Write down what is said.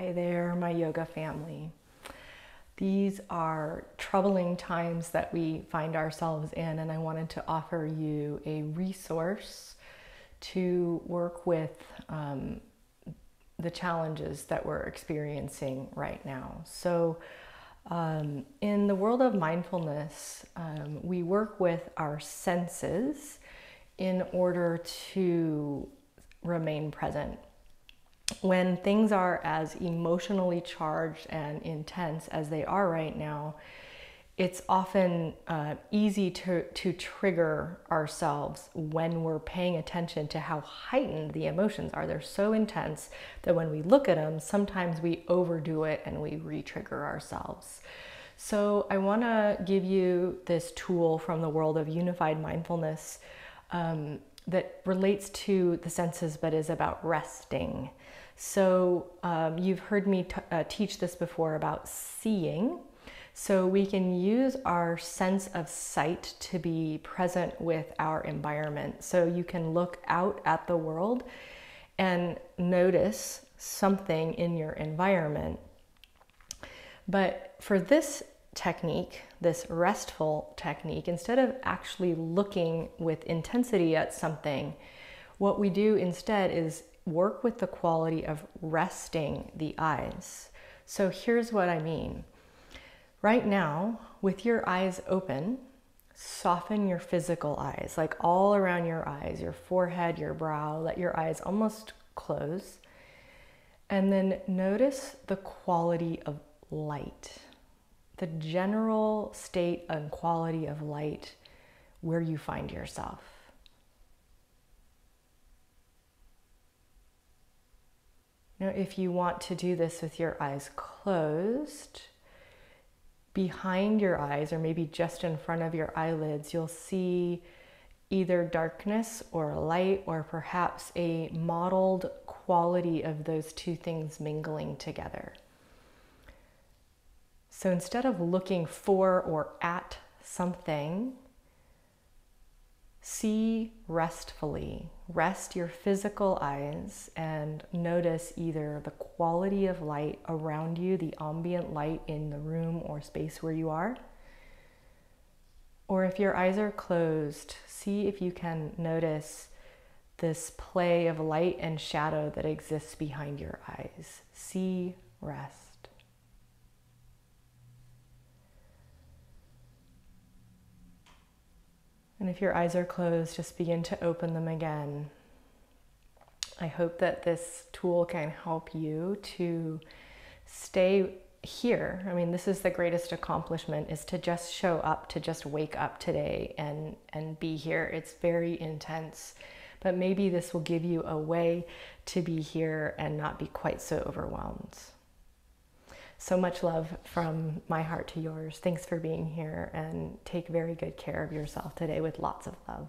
Hi there, my yoga family. These are troubling times that we find ourselves in, and I wanted to offer you a resource to work with um, the challenges that we're experiencing right now. So, um, in the world of mindfulness, um, we work with our senses in order to remain present when things are as emotionally charged and intense as they are right now, it's often uh, easy to, to trigger ourselves when we're paying attention to how heightened the emotions are. They're so intense that when we look at them, sometimes we overdo it and we re trigger ourselves. So, I want to give you this tool from the world of unified mindfulness um, that relates to the senses but is about resting. So, um, you've heard me t- uh, teach this before about seeing. So, we can use our sense of sight to be present with our environment. So, you can look out at the world and notice something in your environment. But for this technique, this restful technique, instead of actually looking with intensity at something, what we do instead is work with the quality of resting the eyes. So here's what I mean. Right now, with your eyes open, soften your physical eyes, like all around your eyes, your forehead, your brow, let your eyes almost close. And then notice the quality of light, the general state and quality of light where you find yourself. Now, if you want to do this with your eyes closed, behind your eyes, or maybe just in front of your eyelids, you'll see either darkness or light, or perhaps a mottled quality of those two things mingling together. So instead of looking for or at something, see restfully. Rest your physical eyes and notice either the quality of light around you, the ambient light in the room or space where you are. Or if your eyes are closed, see if you can notice this play of light and shadow that exists behind your eyes. See rest. And if your eyes are closed, just begin to open them again. I hope that this tool can help you to stay here. I mean, this is the greatest accomplishment is to just show up, to just wake up today and and be here. It's very intense. But maybe this will give you a way to be here and not be quite so overwhelmed. So much love from my heart to yours. Thanks for being here and take very good care of yourself today with lots of love.